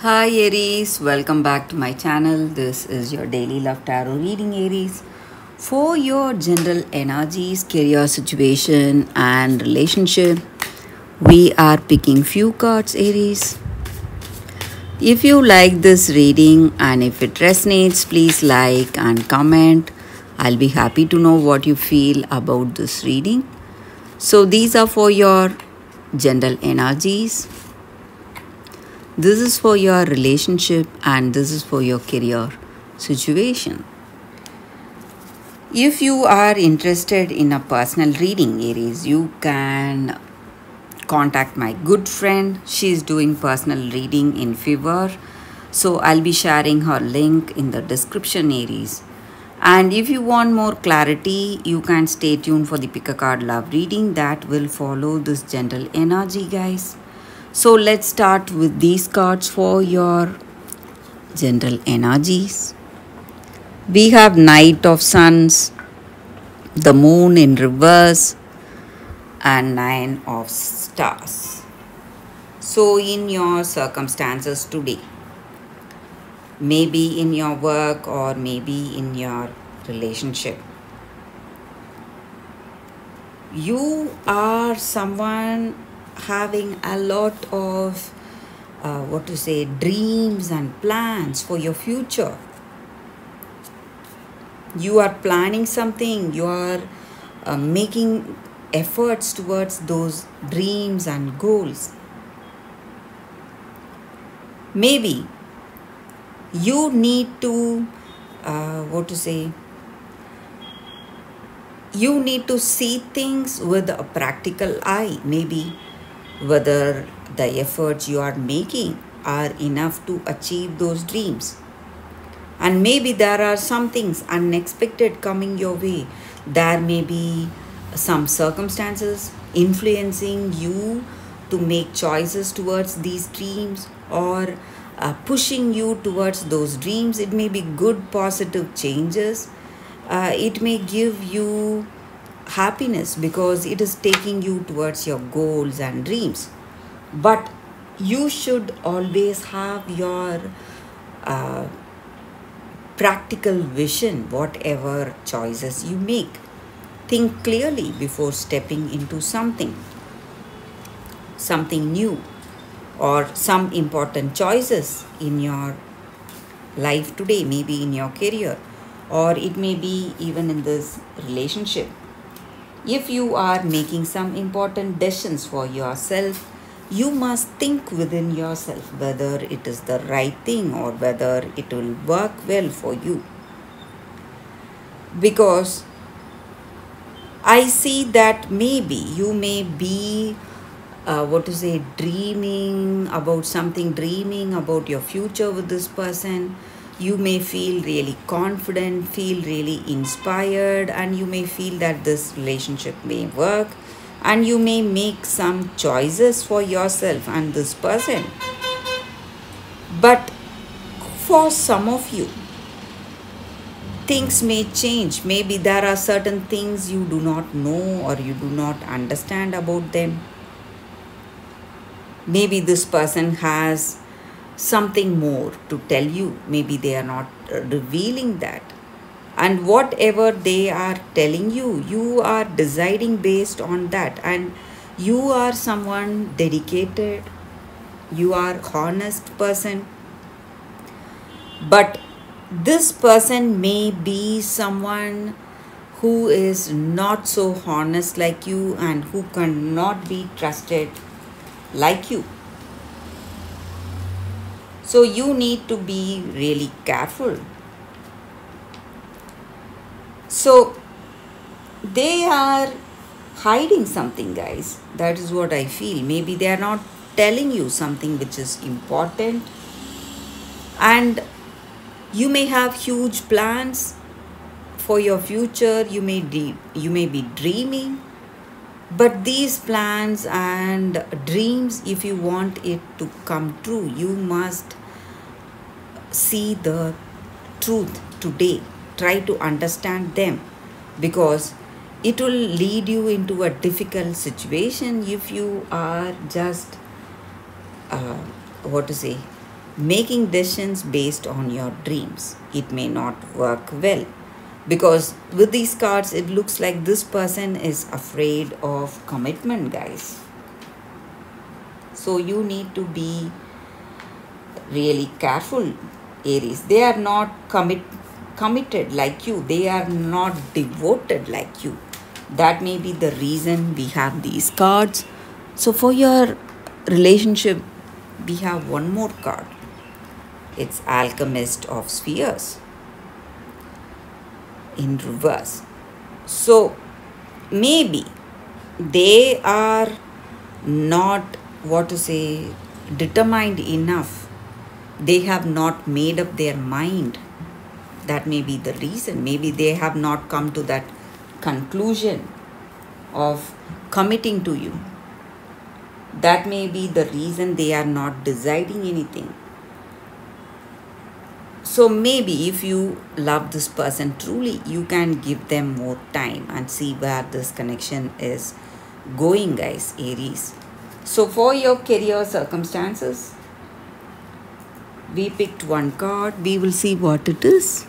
Hi Aries, welcome back to my channel. This is your daily love tarot reading Aries. For your general energies, career situation and relationship, we are picking few cards Aries. If you like this reading and if it resonates, please like and comment. I'll be happy to know what you feel about this reading. So these are for your general energies this is for your relationship and this is for your career situation. If you are interested in a personal reading, Aries, you can contact my good friend. She is doing personal reading in Fiverr. So I'll be sharing her link in the description, Aries. And if you want more clarity, you can stay tuned for the pick a card love reading that will follow this general energy, guys. So let's start with these cards for your general energies. We have Knight of Suns, the Moon in reverse, and Nine of Stars. So, in your circumstances today, maybe in your work or maybe in your relationship, you are someone having a lot of uh, what to say dreams and plans for your future. You are planning something you are uh, making efforts towards those dreams and goals. Maybe you need to uh, what to say you need to see things with a practical eye. Maybe whether the efforts you are making are enough to achieve those dreams. And maybe there are some things unexpected coming your way. There may be some circumstances influencing you to make choices towards these dreams or uh, pushing you towards those dreams. It may be good, positive changes. Uh, it may give you happiness because it is taking you towards your goals and dreams. But you should always have your uh, practical vision whatever choices you make. Think clearly before stepping into something something new or some important choices in your life today maybe in your career or it may be even in this relationship if you are making some important decisions for yourself, you must think within yourself whether it is the right thing or whether it will work well for you. Because I see that maybe you may be, uh, what to say, dreaming about something, dreaming about your future with this person you may feel really confident, feel really inspired, and you may feel that this relationship may work, and you may make some choices for yourself and this person. But for some of you, things may change. Maybe there are certain things you do not know or you do not understand about them. Maybe this person has something more to tell you. Maybe they are not uh, revealing that. And whatever they are telling you, you are deciding based on that. And you are someone dedicated, you are honest person. But this person may be someone who is not so honest like you and who cannot be trusted like you so you need to be really careful. So they are hiding something, guys. That is what I feel. Maybe they are not telling you something which is important. And you may have huge plans for your future. You may, de- you may be dreaming but these plans and dreams, if you want it to come true, you must see the truth today. Try to understand them because it will lead you into a difficult situation if you are just, uh, what to say, making decisions based on your dreams. It may not work well because with these cards, it looks like this person is afraid of commitment, guys. So you need to be really careful, Aries. They are not commit committed like you. They are not devoted like you. That may be the reason we have these cards. So for your relationship, we have one more card. It's Alchemist of Spheres in reverse. So maybe they are not what to say determined enough. They have not made up their mind. That may be the reason. Maybe they have not come to that conclusion of committing to you. That may be the reason they are not deciding anything. So maybe if you love this person truly, you can give them more time and see where this connection is going, guys, Aries. So for your career circumstances, we picked one card. We will see what it is.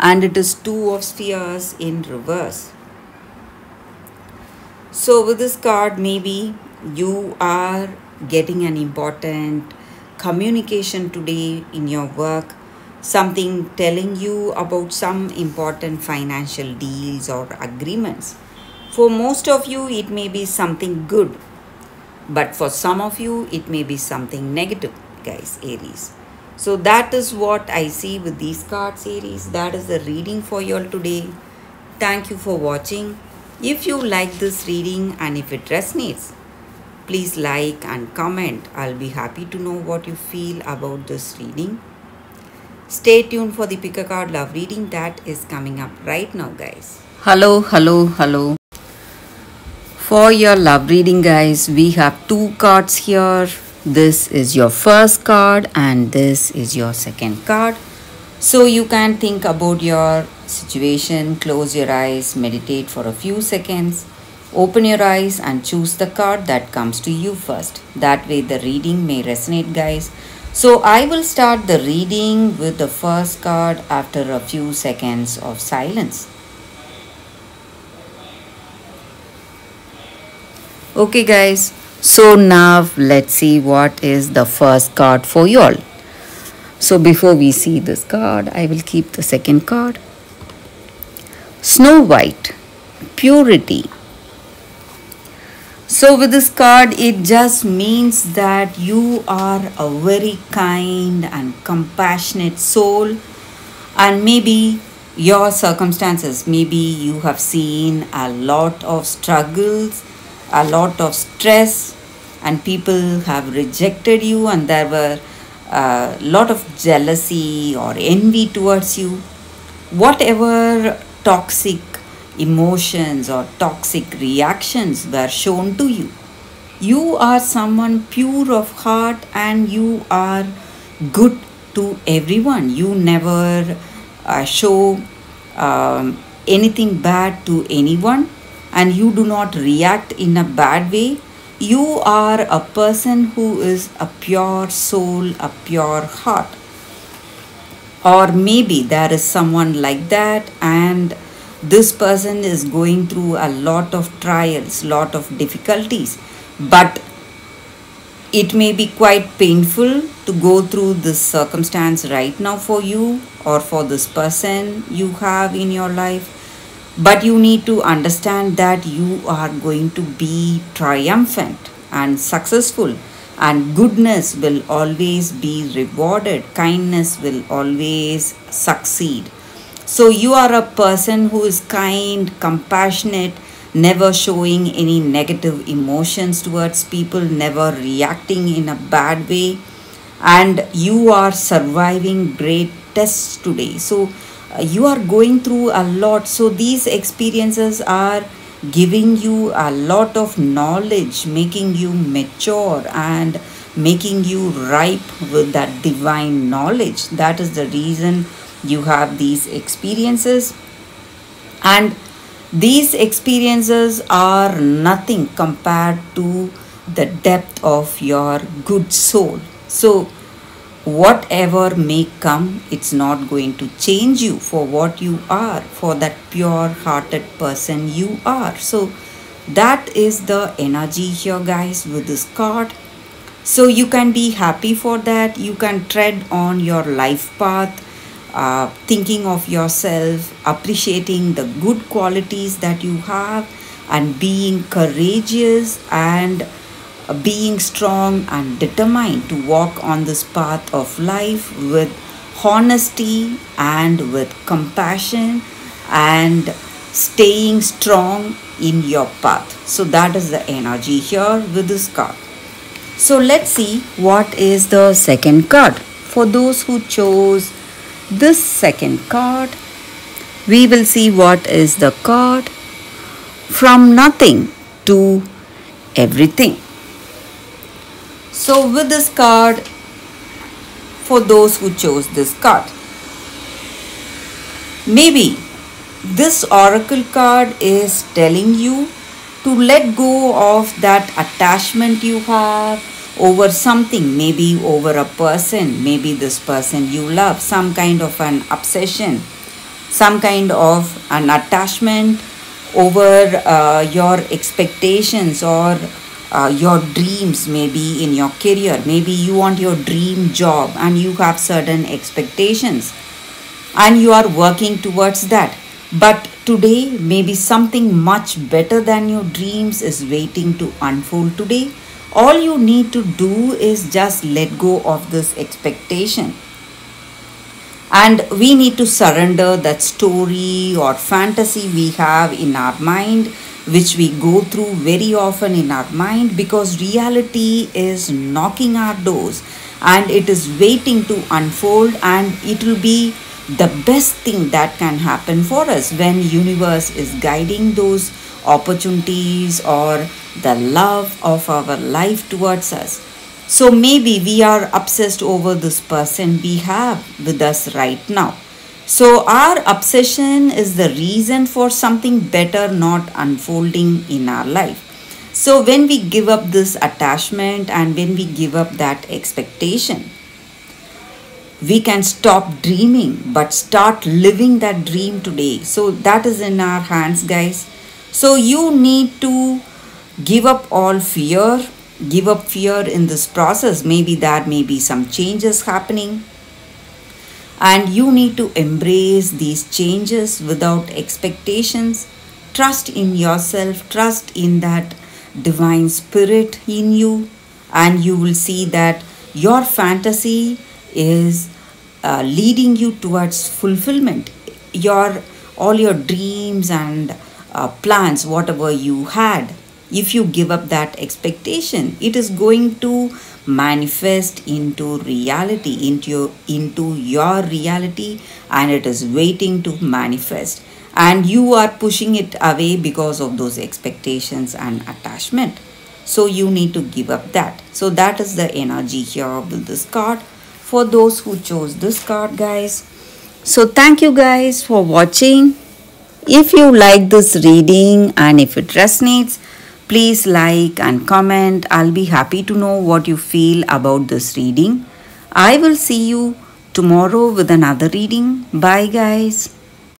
And it is two of spheres in reverse. So with this card, maybe you are getting an important communication today in your work, something telling you about some important financial deals or agreements. For most of you, it may be something good, but for some of you, it may be something negative, guys, Aries. So that is what I see with these cards, Aries. That is the reading for you all today. Thank you for watching. If you like this reading and if it resonates, Please like and comment. I'll be happy to know what you feel about this reading. Stay tuned for the pick a card love reading that is coming up right now, guys. Hello, hello, hello. For your love reading, guys, we have two cards here. This is your first card and this is your second card. So you can think about your situation, close your eyes, meditate for a few seconds Open your eyes and choose the card that comes to you first. That way the reading may resonate guys. So I will start the reading with the first card after a few seconds of silence. Okay guys, so now let's see what is the first card for you all. So before we see this card, I will keep the second card. Snow White, Purity, so with this card, it just means that you are a very kind and compassionate soul and maybe your circumstances, maybe you have seen a lot of struggles, a lot of stress and people have rejected you and there were a lot of jealousy or envy towards you. Whatever toxic emotions or toxic reactions were shown to you. You are someone pure of heart and you are good to everyone. You never uh, show um, anything bad to anyone and you do not react in a bad way. You are a person who is a pure soul, a pure heart. Or maybe there is someone like that and this person is going through a lot of trials, lot of difficulties, but it may be quite painful to go through this circumstance right now for you or for this person you have in your life. But you need to understand that you are going to be triumphant and successful and goodness will always be rewarded. Kindness will always succeed. So you are a person who is kind, compassionate, never showing any negative emotions towards people, never reacting in a bad way, and you are surviving great tests today. So you are going through a lot. So these experiences are giving you a lot of knowledge, making you mature and making you ripe with that divine knowledge. That is the reason you have these experiences and these experiences are nothing compared to the depth of your good soul So, whatever may come, it's not going to change you for what you are, for that pure hearted person you are. So, that is the energy here, guys, with this card. So, you can be happy for that. You can tread on your life path. Uh, thinking of yourself, appreciating the good qualities that you have, and being courageous and being strong and determined to walk on this path of life with honesty and with compassion and staying strong in your path. So, that is the energy here with this card. So, let's see what is the second card. For those who chose this second card, we will see what is the card from nothing to everything. So with this card, for those who chose this card, maybe this oracle card is telling you to let go of that attachment you have over something, maybe over a person, maybe this person you love, some kind of an obsession, some kind of an attachment over uh, your expectations or uh, your dreams maybe in your career. Maybe you want your dream job and you have certain expectations and you are working towards that. But today maybe something much better than your dreams is waiting to unfold today. All you need to do is just let go of this expectation. And we need to surrender that story or fantasy we have in our mind which we go through very often in our mind because reality is knocking our doors and it is waiting to unfold and it will be the best thing that can happen for us when universe is guiding those opportunities or the love of our life towards us. So maybe we are obsessed over this person we have with us right now so, our obsession is the reason for something better not unfolding in our life. So, when we give up this attachment and when we give up that expectation, we can stop dreaming but start living that dream today. So, that is in our hands, guys. So, you need to give up all fear, give up fear in this process. Maybe there may be some changes happening and you need to embrace these changes without expectations. Trust in yourself, trust in that divine spirit in you, and you will see that your fantasy is uh, leading you towards fulfillment. Your all your dreams and uh, plans, whatever you had, if you give up that expectation, it is going to manifest into reality into into your reality and it is waiting to manifest. And you are pushing it away because of those expectations and attachment. So you need to give up that. So that is the energy here of this card for those who chose this card guys. So thank you guys for watching. If you like this reading and if it resonates Please like and comment. I'll be happy to know what you feel about this reading. I will see you tomorrow with another reading. Bye guys.